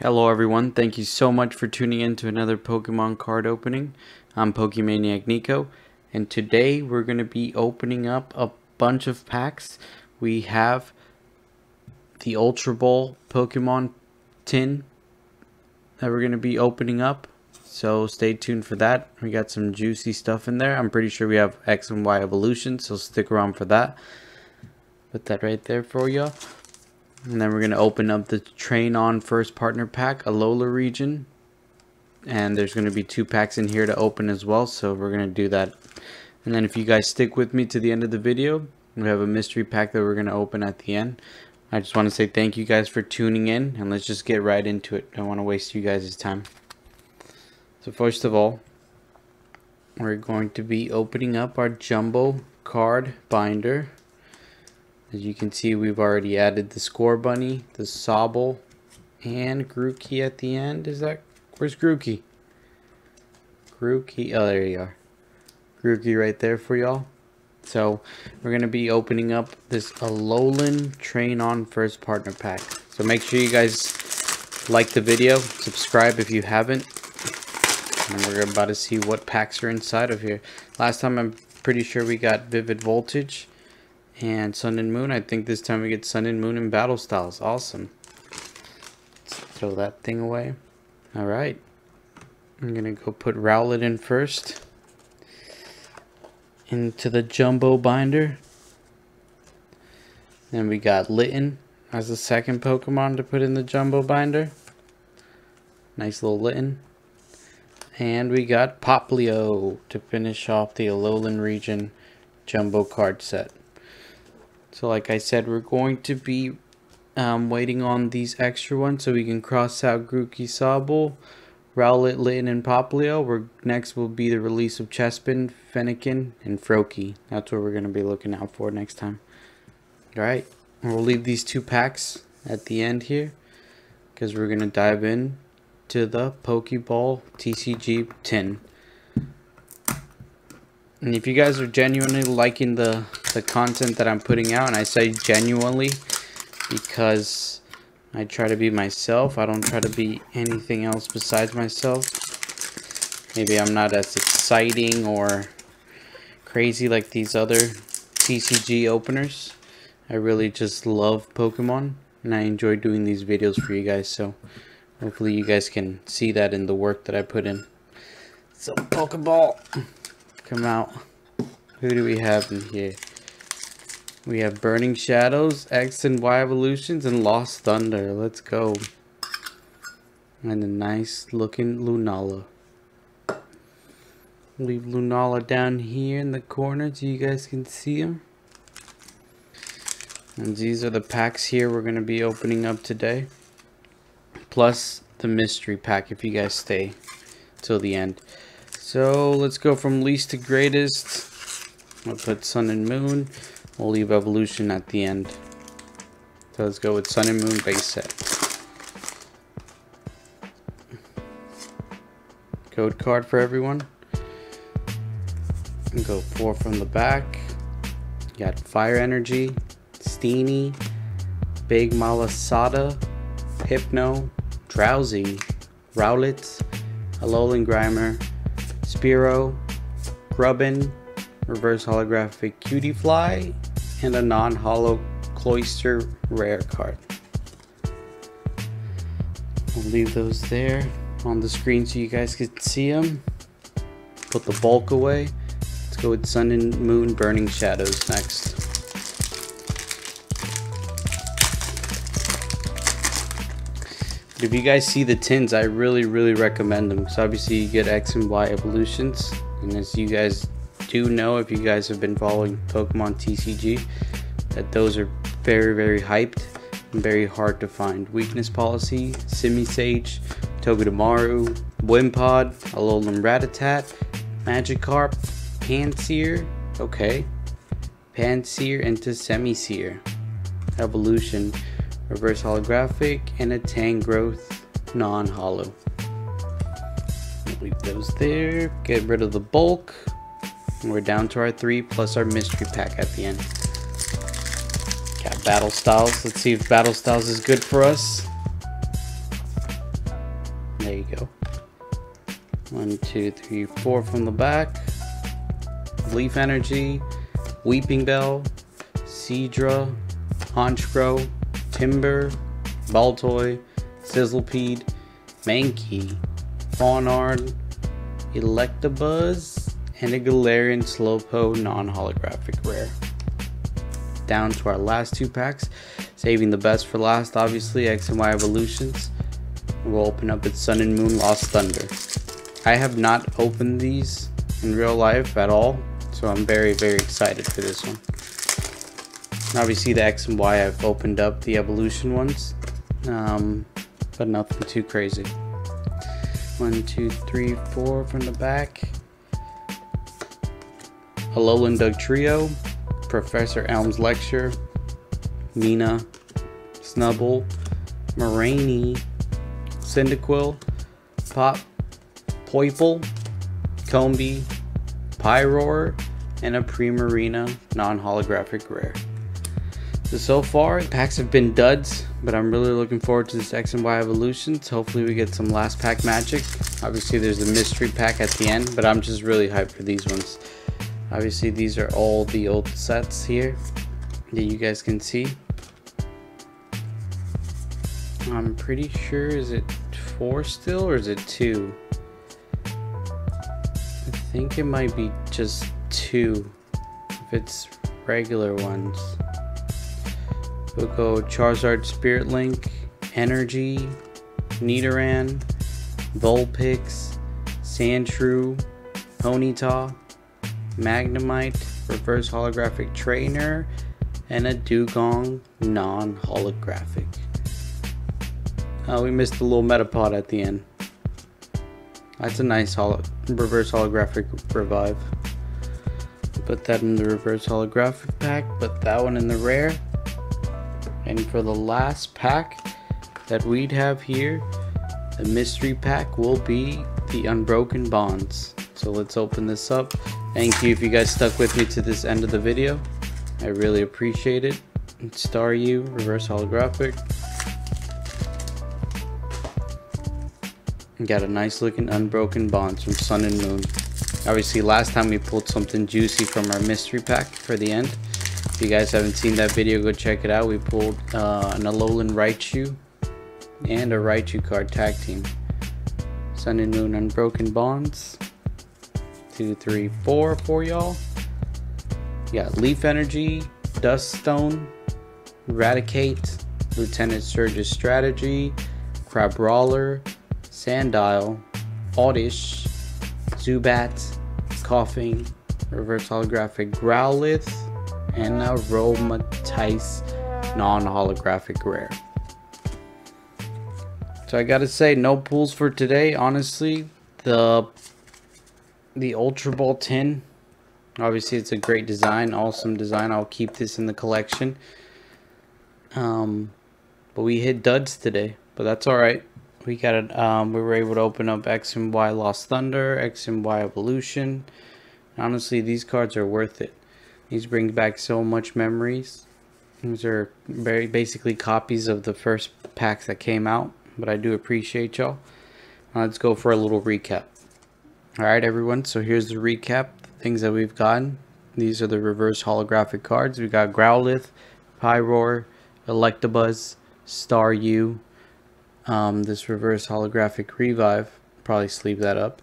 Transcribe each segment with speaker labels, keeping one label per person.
Speaker 1: Hello everyone, thank you so much for tuning in to another Pokemon card opening. I'm Pokemaniac Niko, and today we're going to be opening up a bunch of packs. We have the Ultra Ball Pokemon tin that we're going to be opening up, so stay tuned for that. We got some juicy stuff in there. I'm pretty sure we have X and Y evolution, so stick around for that. Put that right there for you. And then we're going to open up the Train On First Partner Pack, Alola region. And there's going to be two packs in here to open as well, so we're going to do that. And then if you guys stick with me to the end of the video, we have a mystery pack that we're going to open at the end. I just want to say thank you guys for tuning in, and let's just get right into it. I don't want to waste you guys' time. So first of all, we're going to be opening up our Jumbo card binder. As you can see, we've already added the Scorbunny, the Sobble, and Grookey at the end. Is that... Where's Grookey? Grookey... Oh, there you are. Grookey right there for y'all. So, we're going to be opening up this Alolan Train On First Partner Pack. So make sure you guys like the video, subscribe if you haven't. And we're about to see what packs are inside of here. Last time I'm pretty sure we got Vivid Voltage and Sun and Moon. I think this time we get Sun and Moon and Battle Styles. Awesome. Let's throw that thing away. Alright. I'm going to go put Rowlet in first. Into the Jumbo binder. Then we got Litten as the second Pokemon to put in the Jumbo binder. Nice little Litten. And we got Popplio to finish off the Alolan region Jumbo card set. So like I said, we're going to be um, waiting on these extra ones so we can cross out Grookey Sobble, Rowlet, Litten, and Popplio. We're, next will be the release of Chespin, Fennekin, and Froakie. That's what we're going to be looking out for next time. Alright, we'll leave these two packs at the end here because we're going to dive in to the Pokeball TCG tin. And if you guys are genuinely liking the, the content that I'm putting out, and I say genuinely because I try to be myself. I don't try to be anything else besides myself. Maybe I'm not as exciting or crazy like these other TCG openers. I really just love Pokemon, and I enjoy doing these videos for you guys, so hopefully you guys can see that in the work that I put in. So, Pokeball come out. Who do we have in here? We have Burning Shadows, X and Y Evolutions, and Lost Thunder. Let's go. And a nice looking Lunala. Leave Lunala down here in the corner so you guys can see him. And these are the packs here we're going to be opening up today. Plus the mystery pack if you guys stay till the end. So let's go from least to greatest. I'll put Sun and Moon. We'll leave Evolution at the end. So let's go with Sun and Moon base set. Code card for everyone. And go four from the back. You got Fire Energy, Steenee, Big Malasada, Hypno, Drowzee, Rowlet, Alolan Grimer, Spearow, Grubbin, Reverse Holographic Cutiefly, and a non-holo Cloyster rare card. I'll leave those there on the screen so you guys can see them. Put the bulk away. Let's go with Sun and Moon Burning Shadows next. if you guys see the tins, I really, really recommend them. So obviously you get X and Y evolutions. And as you guys do know, if you guys have been following Pokemon TCG, that those are very, very hyped and very hard to find. Weakness Policy, Simisage, Togedemaru, Wimpod, Alolan Rattata, Magikarp, Pansear, okay, Pansear into Simisear, Evolution, reverse holographic, and a Tangrowth non-holo. Leave those there, get rid of the bulk. We're down to our three plus our mystery pack at the end. Got Battle Styles. Let's see if Battle Styles is good for us. There you go. One, two, three, four from the back. Leaf Energy, Weepinbell, Seadra, Honchkrow, Timburr, Baltoy, Sizzlipede, Mankey, Fawnard, Electabuzz, and a Galarian Slowpoke non-holographic rare. Down to our last two packs, saving the best for last obviously, X and Y Evolutions. We'll open up its Sun and Moon Lost Thunder. I have not opened these in real life at all, so I'm very very excited for this one. Obviously the X and Y I've opened up the evolution ones, um, but nothing too crazy. One, two, three, four from the back. Alolan Dugtrio, Professor Elm's Lecture, Mina, Snubbull, Moraine, Cyndaquil, Pop, Poipole, Combee, Pyroar, and a Primarina non-holographic rare. So, so far, packs have been duds, but I'm really looking forward to this X and Y evolutions. Hopefully we get some last pack magic. Obviously there's a mystery pack at the end, but I'm just really hyped for these ones. Obviously these are all the old sets here that you guys can see. I'm pretty sure, is it four still or is it two? I think it might be just two if it's regular ones. We'll go Charizard Spirit Link, Energy, Nidoran, Vulpix, Sandshrew, Ponyta, Magnemite, Reverse Holographic Trainer, and a Dewgong non-holographic. Uh, we missed the little Metapod at the end. That's a nice holo reverse holographic revive. Put that in the reverse holographic pack, put that one in the rare. And for the last pack that we'd have here, the mystery pack will be the Unbroken Bonds. So let's open this up. Thank you if you guys stuck with me to this end of the video. I really appreciate it. Staryu, reverse holographic. got a nice looking Unbroken Bonds from Sun and Moon. Obviously last time we pulled something juicy from our mystery pack for the end. If you guys haven't seen that video, go check it out. We pulled uh, an Alolan Raichu and a Raichu card tag team. Sun and Moon Unbroken Bonds. Two, three, four for y'all. You got Leaf Energy, Dust Stone, Eradicate, Lieutenant Surge's Strategy, Crabrawler, Sandile, Oddish, Zubat, Koffing, Reverse Holographic Growlithe, and a Romatice non-holographic rare. So I gotta say, no pulls for today. Honestly, the the Ultra Ball tin. obviously it's a great design, awesome design. I'll keep this in the collection. Um, but we hit duds today, but that's all right. We got it. Um, we were able to open up X and Y Lost Thunder, X and Y Evolution. Honestly, these cards are worth it. These bring back so much memories. These are very basically copies of the first packs that came out, but I do appreciate y'all. Let's go for a little recap. Alright everyone, so here's the recap, the things that we've gotten. These are the reverse holographic cards. We got Growlithe, Pyroar, Electabuzz, Staryu, um, this reverse holographic revive, probably sleeve that up,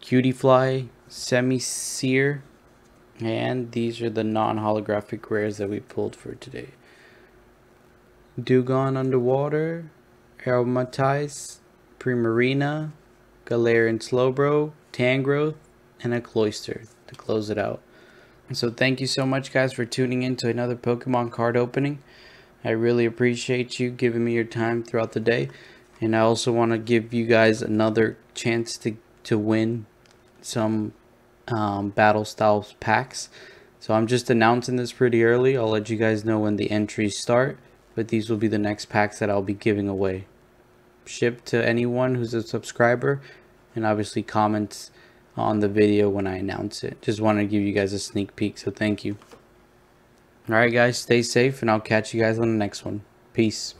Speaker 1: Cutiefly, Simisear, and these are the non-holographic rares that we pulled for today. Dewgong Underwater, Aromatisse, Primarina, Galarian Slowbro, Tangrowth, and a Cloyster to close it out. And so thank you so much guys for tuning in to another Pokemon card opening. I really appreciate you giving me your time throughout the day. And I also want to give you guys another chance to, to win some um, battle styles packs. So I'm just announcing this pretty early. I'll let you guys know when the entries start. But these will be the next packs that I'll be giving away. Shipped to anyone who's a subscriber. And obviously comments on the video when I announce it. Just want to give you guys a sneak peek. So thank you. Alright guys, stay safe and I'll catch you guys on the next one. Peace.